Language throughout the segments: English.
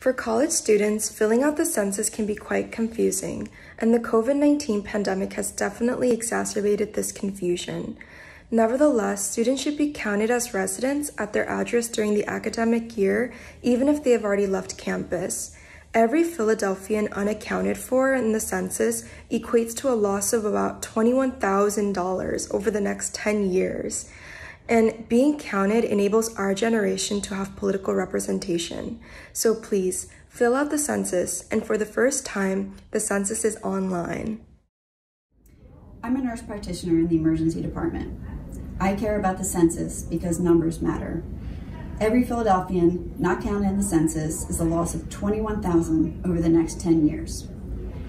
For college students, filling out the census can be quite confusing, and the COVID 19 pandemic has definitely exacerbated this confusion. Nevertheless, students should be counted as residents at their address during the academic year, even if they have already left campus. Every Philadelphian unaccounted for in the census equates to a loss of about $21,000 over the next 10 years. And being counted enables our generation to have political representation. So please fill out the census, and for the first time, the census is online. I'm a nurse practitioner in the emergency department. I care about the census because numbers matter. Every Philadelphian not counted in the census is a loss of 21,000 over the next 10 years.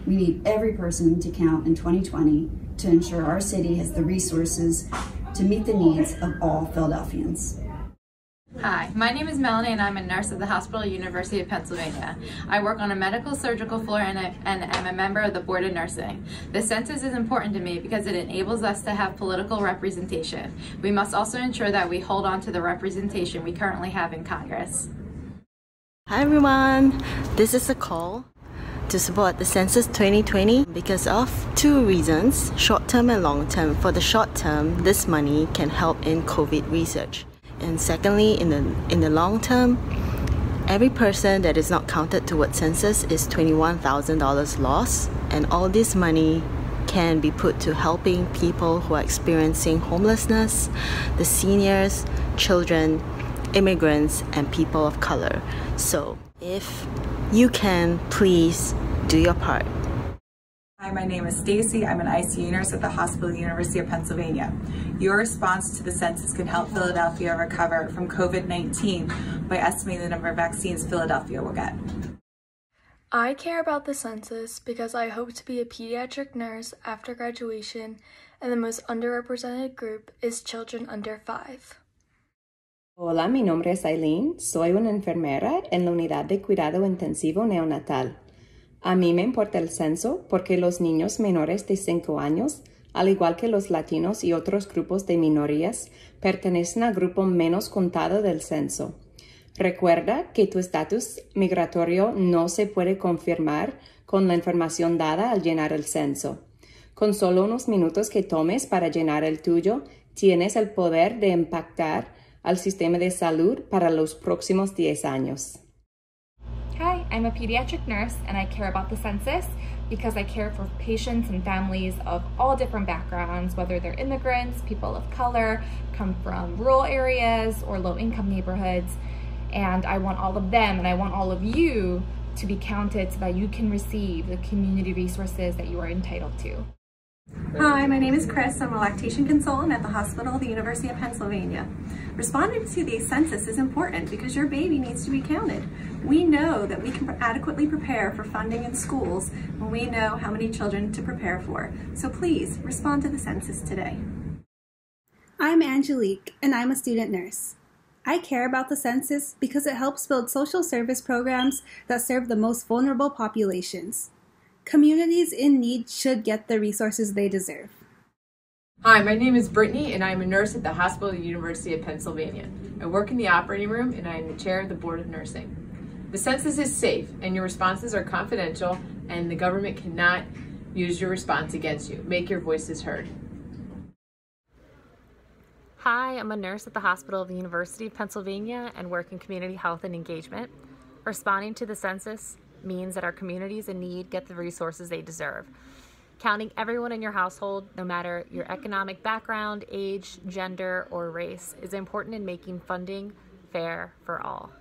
We need every person to count in 2020 to ensure our city has the resources to meet the needs of all Philadelphians. Hi, my name is Melanie and I'm a nurse at the Hospital University of Pennsylvania. I work on a medical surgical floor and, I, and am a member of the Board of Nursing. The census is important to me because it enables us to have political representation. We must also ensure that we hold on to the representation we currently have in Congress. Hi everyone, this is a call to support the Census 2020 because of two reasons, short term and long term. For the short term, this money can help in COVID research. And secondly, in the, in the long term, every person that is not counted towards census is $21,000 loss, and all this money can be put to helping people who are experiencing homelessness, the seniors, children, immigrants, and people of color. So, if you can, please do your part. Hi, my name is Stacy. I'm an ICU nurse at the Hospital University of Pennsylvania. Your response to the census can help Philadelphia recover from COVID-19 by estimating the number of vaccines Philadelphia will get. I care about the census because I hope to be a pediatric nurse after graduation and the most underrepresented group is children under 5. Hola, mi nombre es Aileen. Soy una enfermera en la unidad de cuidado intensivo neonatal. A mí me importa el censo porque los niños menores de 5 años, al igual que los latinos y otros grupos de minorías, pertenecen al grupo menos contado del censo. Recuerda que tu estatus migratorio no se puede confirmar con la información dada al llenar el censo. Con solo unos minutos que tomes para llenar el tuyo, tienes el poder de impactar al sistema de salud para los próximos 10 años. Hi, I'm a pediatric nurse and I care about the census because I care for patients and families of all different backgrounds, whether they're immigrants, people of color, come from rural areas or low income neighborhoods. And I want all of them and I want all of you to be counted so that you can receive the community resources that you are entitled to. Hi, my name is Chris. I'm a lactation consultant at the hospital of the University of Pennsylvania. Responding to the census is important because your baby needs to be counted. We know that we can adequately prepare for funding in schools when we know how many children to prepare for. So please respond to the census today. I'm Angelique and I'm a student nurse. I care about the census because it helps build social service programs that serve the most vulnerable populations. Communities in need should get the resources they deserve. Hi, my name is Brittany and I'm a nurse at the Hospital of the University of Pennsylvania. I work in the operating room and I am the chair of the Board of Nursing. The census is safe and your responses are confidential and the government cannot use your response against you. Make your voices heard. Hi, I'm a nurse at the Hospital of the University of Pennsylvania and work in community health and engagement. Responding to the census means that our communities in need get the resources they deserve. Counting everyone in your household, no matter your economic background, age, gender, or race, is important in making funding fair for all.